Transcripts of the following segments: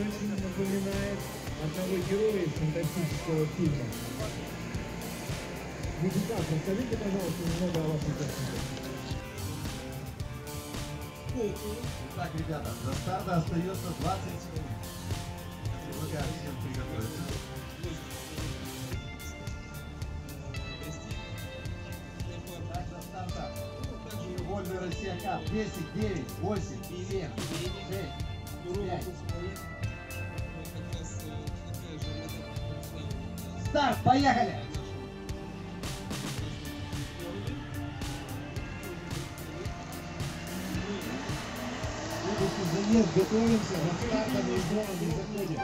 очень напоминает одного героя из фантастического фильма. Музыкант, расскажите, пожалуйста, немного о вашей технике. Так, ребята, до старта остается 20 секунд. Предлагаю всем приготовиться. Так, Россия Кап. 10, 9, 8, 7, 6, 5, Старт, поехали! Заезд, готовимся, дома не заходим.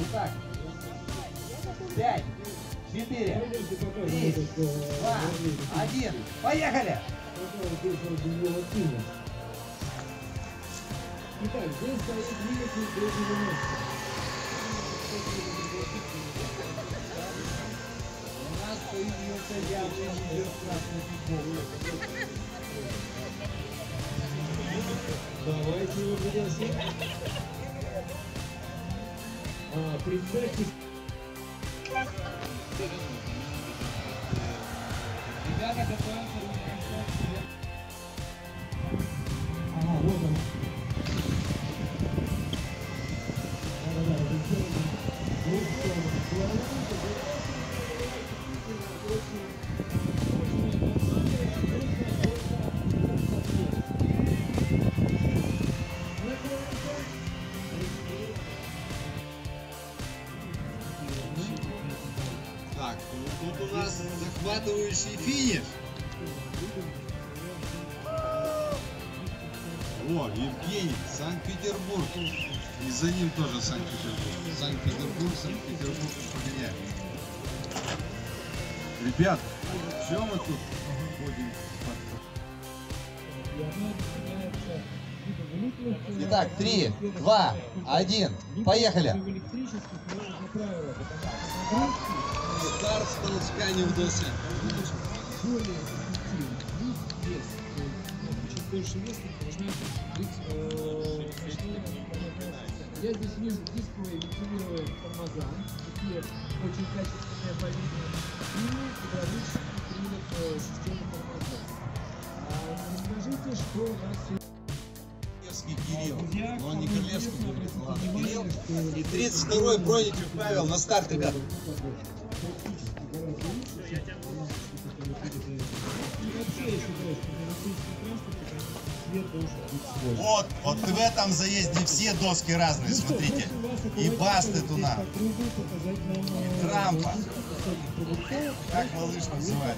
Итак, 5, 4, Помните, пока 3, что 2, 1, поехали! Итак, здесь стоит двигатель до 90. У нас появился явный лидер красной футболки. Давайте его пригласим. А, представьте, Ребята, готовимся Так, ну тут у нас захватывающий финиш. О, Евгений, Санкт-Петербург. И за ним тоже Санкт-Петербург. Санкт-Петербург, Санкт-Петербург погоняет. Ребят, чем мы тут ходим? Итак, 3, 2, 1, поехали! Старт с толчка не удался. Больше быть. Я здесь вижу дисковые вентилируемые тормоза, такие очень качественные по виду, и гидравлический привод э, системы тормозов. А, Скажите, что у нас сегодня. Но он не Королевский, говорит, ну ладно, Кирилл. И 32-й Броничев Павел на старт, ребят. Вот, вот в этом заезде все доски разные, смотрите. И басты туда, и трампа. Как малыш называет?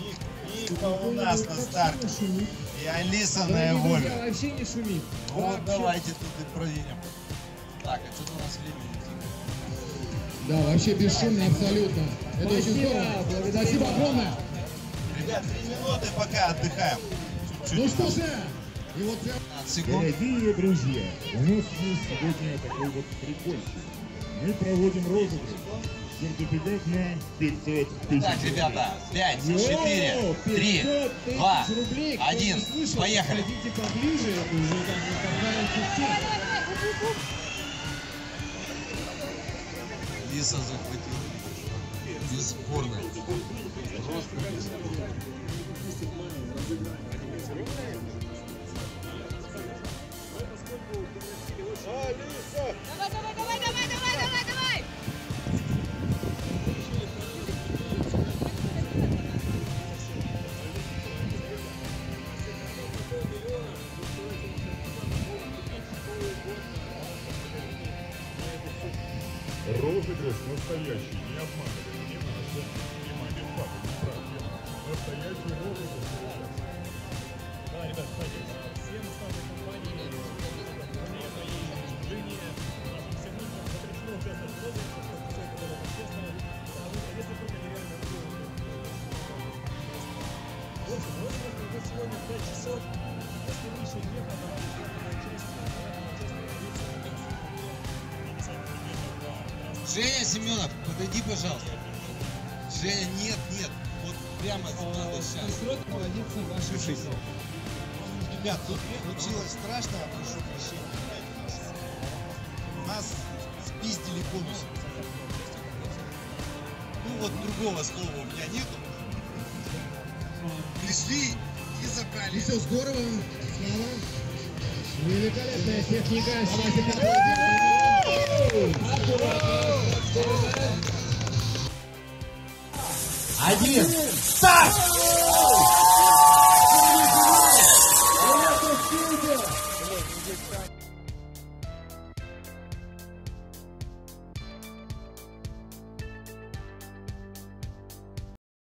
И, и у нас на старте. И Алиса на Эволе. Вообще не шумит. Вот давайте тут и проверим. Так, а что у нас времени? Да, вообще бесшумно абсолютно. Это очень здорово. Спасибо огромное. Ребят, три минуты пока отдыхаем. Ну Чуть-чуть. что же, и вот прям 15 секунд. Дорогие друзья, у нас есть сегодня такой вот прикольчик. Мы проводим розыгрыш. Сертификат на 500 тысяч. Так, ребята, 5, 4, 3, 2, 1, поехали. Ходите поближе, это уже там не такая Лиса захватила. Бесспорно. Просто бесспорно. Давай, Розыгрыш настоящий, не обманывай, не надо. Внимание, папа, не правда. Настоящий розыгрыш. Да, ребят, кстати, всем старшим компаниям, движение, нашим всем людям запрещено участвовать в розыгрыше, все это было общественно, потому что если только нереально сделать. В общем, розыгрыш пройдет сегодня в 5 часов. Если вы еще не подавали Женя Семенов, подойди, пожалуйста. Женя, нет, нет. Вот прямо надо сейчас. находиться в вашей жизни. Ребят, тут случилось страшно, прошу прощения. Нас спиздили конус. Ну вот другого слова у меня нету. Пришли и забрали. И все здорово, Слава. Великолепная техника. Поаплодируем. Один. Старт!